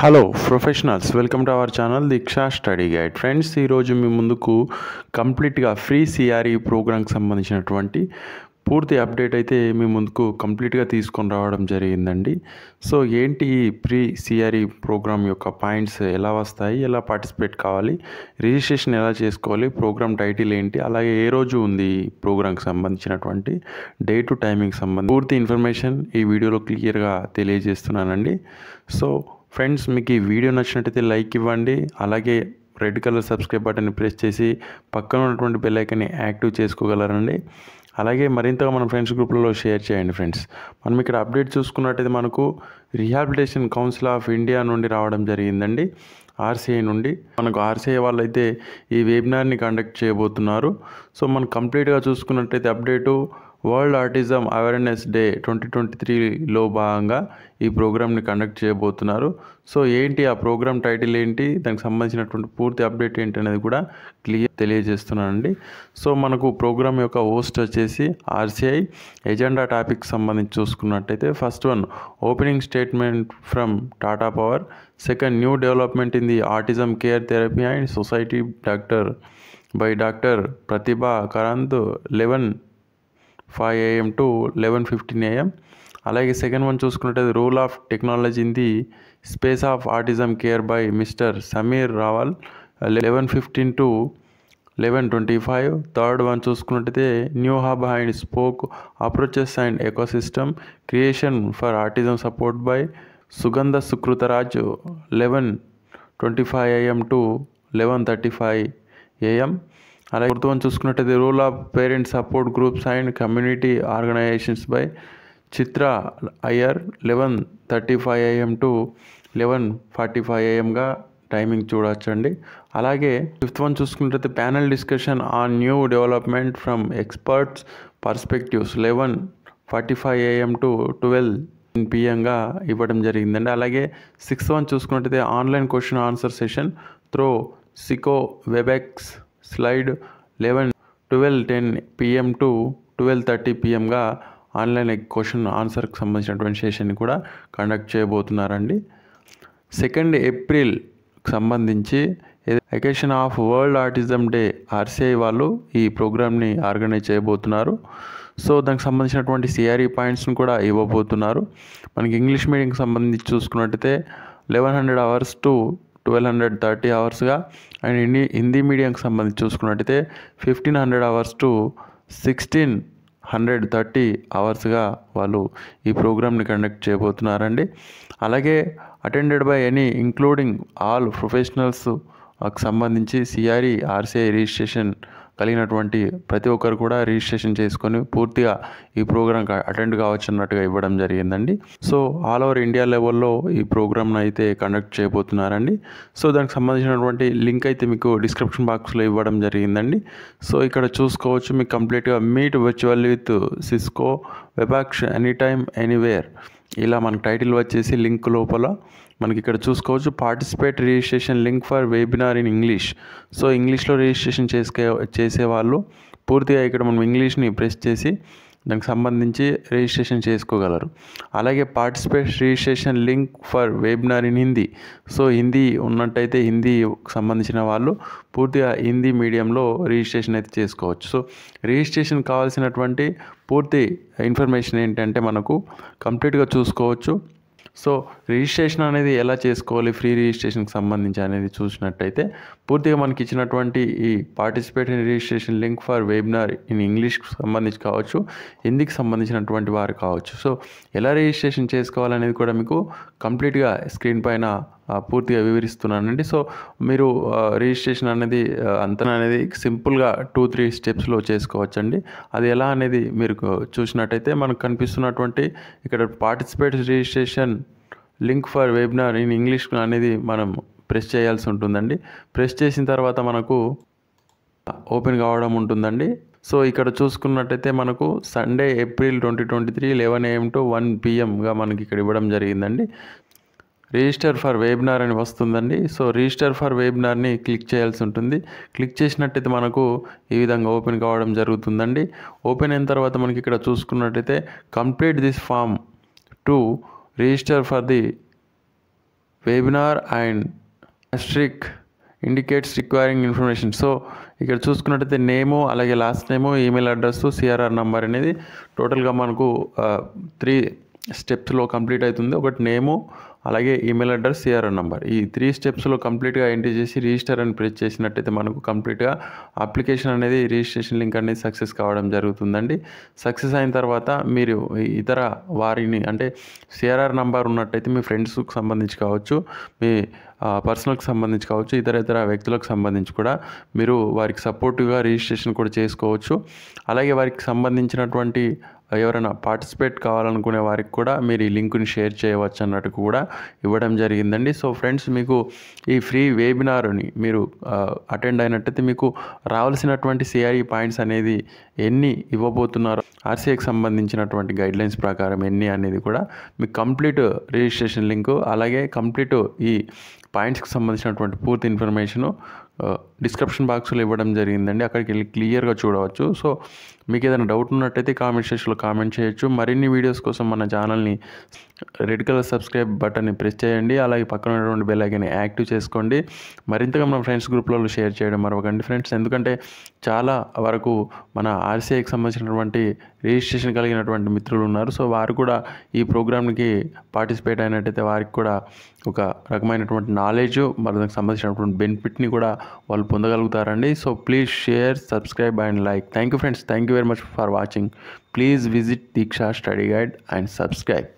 Hello professionals welcome to our channel Diksha study guide friends ఈరోజు మీ ముందుకు కంప్లీట్గా ఫ్రీ సిఆర్ఈ ప్రోగ్రామ్కి సంబంధించినటువంటి పూర్తి అప్డేట్ అయితే మీ ముందుకు కంప్లీట్గా తీసుకొని రావడం జరిగిందండి. సో ఏంటి ఈ ప్రీ సిఆర్ఈ ప్రోగ్రామ్ యొక్క పాయింట్స్ ఎలా వస్తాయి ఎలా పార్టిసిపేట్ కావాలి రిజిస్ట్రేషన్ ఎలా చేసుకోవాలి ప్రోగ్రామ్ టైటిల్ ఏంటి అలాగే ఏ రోజు ఉంది ప్రోగ్రామ్కి సంబంధించినటువంటి డే టు టైమింగ్ సంబంధించి పూర్తి ఇన్ఫర్మేషన్ ఈ వీడియోలో క్లియర్గా తెలియజేస్తున్నానండి. సో ఫ్రెండ్స్ మీకు ఈ వీడియో నచ్చినట్టయితే లైక్ ఇవ్వండి. అలాగే రెడ్ కలర్ సబ్స్క్రైబ్ బటన్ని ప్రెస్ చేసి పక్కన ఉన్నటువంటి బెల్ యాక్టివ్ చేసుకోగలరండి. అలాగే మరింతగా మన ఫ్రెండ్స్ గ్రూప్లలో షేర్ చేయండి ఫ్రెండ్స్. మనం ఇక్కడ అప్డేట్ చూసుకున్నట్టయితే మనకు రిహాబిలిటేషన్ కౌన్సిల్ ఆఫ్ ఇండియా నుండి రావడం జరిగిందండి. ఆర్సీఐ నుండి. మనకు ఆర్సీఐ వాళ్ళైతే ఈ వెబినార్ని కండక్ట్ చేయబోతున్నారు. సో మనం కంప్లీట్గా చూసుకున్నట్టయితే update world autism awareness day twenty twenty త్రీలో భాగంగా ఈ ప్రోగ్రామ్ని కండక్ట్ చేయబోతున్నారు. సో ఏంటి ఆ ప్రోగ్రామ్ టైటిల్ ఏంటి? దానికి సంబంధించినటువంటి పూర్తి అప్డేట్ ఏంటి అనేది కూడా క్లియర్ తెలియజేస్తున్నానండి. సో మనకు ప్రోగ్రామ్ యొక్క హోస్ట్ వచ్చేసి ఆర్సీఐ. ఎజెండా టాపిక్ సంబంధించి చూసుకున్నట్టయితే first one opening statement from Tata power. Second new development in the autism care therapy and society. Doctor by doctor Pratibha Karanth. Eleven five AM to eleven fifteen AM. అలాగే second one చూసుకున్నట్టయితే role of technology in the space of autism care by mister Sameer Rawal. Eleven fifteen to eleven twenty five. Third one చూసుకున్నట్టయితే new hub and spoke approaches and ecosystem creation for autism support by Sugandha Sukrutharaj. Eleven twenty five AM to eleven thirty five AM. అలాగే fourth one చూసుకున్నట్టయితే role of parents support groups and community organizations by Chitra Iyer eleven thirty five AM to eleven forty five ఏఎంగా timing చూడొచ్చండి. అలాగే fifth one చూసుకున్నట్టయితే panel discussion on new development from experts perspectives eleven forty five AM to twelve పిఎంగా ఇవ్వడం జరిగిందండి. అలాగే sixth one చూసుకున్నట్టయితే online question answer session through Cisco Webex slide eleven twelve ten PM to twelve thirty పిఎంగా online question ఆన్సర్కి సంబంధించినటువంటి సెషన్ని కూడా conduct చేయబోతున్నారండి. Second April సంబంధించి occasion of world autism day RCI వాళ్ళు ఈ ప్రోగ్రామ్ని ఆర్గనైజ్ చేయబోతున్నారు. సో దానికి సంబంధించినటువంటి సిఆర్ఈ పాయింట్స్ని కూడా ఇవ్వబోతున్నారు. మనకి ఇంగ్లీష్ మీడియంకి సంబంధించి చూసుకున్నట్టయితే eleven hundred hours to twelve hundred thirty అవర్స్గా and Hindi Hindi మీడియంకి సంబంధించి చూసుకున్నట్టయితే fifteen hundred hours to sixteen hundred thirty అవర్స్గా వాళ్ళు ఈ ప్రోగ్రామ్ని కండక్ట్ చేయబోతున్నారండి. అలాగే attended by any including all professionals సంబంధించి సిఆర్ఈ ఆర్సీఐ రిజిస్ట్రేషన్ కలిగినటువంటి ప్రతి ఒక్కరు కూడా రిజిస్ట్రేషన్ చేసుకొని పూర్తిగా ఈ ప్రోగ్రామ్ అటెండ్ కావచ్చు అన్నట్టుగా ఇవ్వడం జరిగిందండి. సో ఆల్ ఓవర్ ఇండియా లెవెల్లో ఈ ప్రోగ్రామ్ను అయితే కండక్ట్ చేయబోతున్నారండి. సో దానికి సంబంధించినటువంటి లింక్ అయితే మీకు డిస్క్రిప్షన్ బాక్స్లో ఇవ్వడం జరిగిందండి. సో ఇక్కడ చూసుకోవచ్చు మీకు కంప్లీట్గా meet virtual with Cisco Webex any time anywhere. ఇలా మనకు టైటిల్ వచ్చేసి లింక్ లోపల. మనకి ఇక్కడ చూసుకోవచ్చు. Participate registration link for webinar in English so ఇంగ్లీష్లో రిజిస్ట్రేషన్ చేసుకే చేసేవాళ్ళు పూర్తిగా ఇక్కడ మనం ఇంగ్లీష్ని ప్రెస్ చేసి దానికి సంబంధించి రిజిస్ట్రేషన్ చేసుకోగలరు. అలాగే participate registration link for webinar in Hindi so Hindi ఉన్నట్టయితే హిందీ సంబంధించిన వాళ్ళు పూర్తిగా హిందీ మీడియంలో రిజిస్ట్రేషన్ అయితే చేసుకోవచ్చు. సో రిజిస్ట్రేషన్ కావాల్సినటువంటి పూర్తి ఇన్ఫర్మేషన్ ఏంటంటే మనకు కంప్లీట్గా చూసుకోవచ్చు. సో రిజిస్ట్రేషన్ అనేది ఎలా చేసుకోవాలి? ఫ్రీ రిజిస్ట్రేషన్కి సంబంధించి అనేది చూసినట్టయితే పూర్తిగా మనకి ఇచ్చినటువంటి ఈ participate in registration link for webinar in ఇంగ్లీష్కి సంబంధించి కావచ్చు హిందీకి సంబంధించినటువంటి వారు కావచ్చు. సో ఎలా రిజిస్ట్రేషన్ చేసుకోవాలనేది కూడా మీకు కంప్లీట్గా స్క్రీన్ పైన పూర్తిగా వివరిస్తున్నానండి. సో మీరు రిజిస్ట్రేషన్ అనేది అంత అనేది సింపుల్గా టూ త్రీ స్టెప్స్లో చేసుకోవచ్చండి. అది ఎలా అనేది మీరు చూసినట్టయితే మనకు కనిపిస్తున్నటువంటి ఇక్కడ participate registration link for webinar in English అనేది మనం ప్రెస్ చేయాల్సి ఉంటుందండి. ప్రెస్ చేసిన తర్వాత మనకు ఓపెన్ కావడం ఉంటుందండి. సో ఇక్కడ చూసుకున్నట్టయితే మనకు Sunday April twenty twenty three eleven AM to one పిఎంగా మనకి ఇక్కడ ఇవ్వడం జరిగిందండి. రిజిస్టర్ ఫర్ వెబినార్ అని వస్తుందండి. సో రిజిస్టర్ ఫర్ వెబినార్ని క్లిక్ చేయాల్సి ఉంటుంది. క్లిక్ చేసినట్టయితే మనకు ఈ విధంగా ఓపెన్ కావడం జరుగుతుందండి. ఓపెన్ అయిన తర్వాత మనకి ఇక్కడ చూసుకున్నట్టయితే complete this form to register for the webinar and asterisk indicates requiring information. So ఇక్కడ చూసుకున్నట్టయితే నేము అలాగే last name email address CRR number అనేది టోటల్గా మనకు త్రీ స్టెప్స్లో కంప్లీట్ అవుతుంది. ఒకటి నేము అలాగే ఈమెయిల్ అడ్రస్ సిఆర్ఆర్ నంబర్. ఈ త్రీ స్టెప్స్లో కంప్లీట్గా ఎంట్రీ చేసి రిజిస్టర్ అని ప్రెస్ చేసినట్టయితే మనకు కంప్లీట్గా అప్లికేషన్ అనేది రిజిస్ట్రేషన్ లింక్ అనేది సక్సెస్ కావడం జరుగుతుందండి. సక్సెస్ అయిన తర్వాత మీరు ఇతర వారిని అంటే సిఆర్ఆర్ నంబర్ ఉన్నట్టయితే మీ ఫ్రెండ్స్కి సంబంధించి కావచ్చు మీ పర్సనల్కి సంబంధించి కావచ్చు ఇతర ఇతర వ్యక్తులకు సంబంధించి కూడా మీరు వారికి సపోర్టివ్గా రిజిస్ట్రేషన్ కూడా చేసుకోవచ్చు. అలాగే వారికి సంబంధించినటువంటి ఎవరైనా పార్టిసిపేట్ కావాలనుకునే వారికి కూడా మీరు ఈ లింక్ని షేర్ చేయవచ్చు అన్నట్టు కూడా ఇవ్వడం జరిగిందండి. సో ఫ్రెండ్స్ మీకు ఈ ఫ్రీ వెబినార్ని మీరు అటెండ్ అయినట్టయితే మీకు రావాల్సినటువంటి సిఐ పాయింట్స్ అనేది ఎన్ని ఇవ్వబోతున్నారో ఆర్సీఐకి సంబంధించినటువంటి గైడ్లైన్స్ ప్రకారం ఎన్ని అనేది కూడా మీకు కంప్లీట్ రిజిస్ట్రేషన్ లింకు అలాగే కంప్లీట్ ఈ పాయింట్స్కి సంబంధించినటువంటి పూర్తి ఇన్ఫర్మేషను డిస్క్రిప్షన్ బాక్స్లో ఇవ్వడం జరిగిందండి. అక్కడికి వెళ్ళి క్లియర్గా చూడవచ్చు. సో మీకు ఏదైనా డౌట్ ఉన్నట్టయితే కామెంట్ సెక్షన్లో కామెంట్ చేయొచ్చు. మరిన్ని వీడియోస్ కోసం మన ఛానల్ని రెడ్ కలర్ సబ్స్క్రైబ్ బటన్ని ప్రెస్ చేయండి. అలాగే పక్కన ఉన్నటువంటి బెల్ ఐకాన్ని యాక్టివ్ చేసుకోండి. మరింతగా మన ఫ్రెండ్స్ గ్రూప్లలో షేర్ చేయడం మరొకండి ఫ్రెండ్స్ ఎందుకంటే చాలా వరకు మన ఆర్సీఐకి సంబంధించినటువంటి రిజిస్ట్రేషన్ కలిగినటువంటి మిత్రులు ఉన్నారు. సో వారు కూడా ఈ ప్రోగ్రామ్కి పార్టిసిపేట్ అయినట్టయితే వారికి కూడా ఒక రకమైనటువంటి నాలెడ్జ్ మరి దానికి సంబంధించినటువంటి బెనిఫిట్ని కూడా వాళ్ళు పొందగలుగుతారండి. So please share subscribe and like thank you friends thank you very much for watching please visit Diksha study guide and subscribe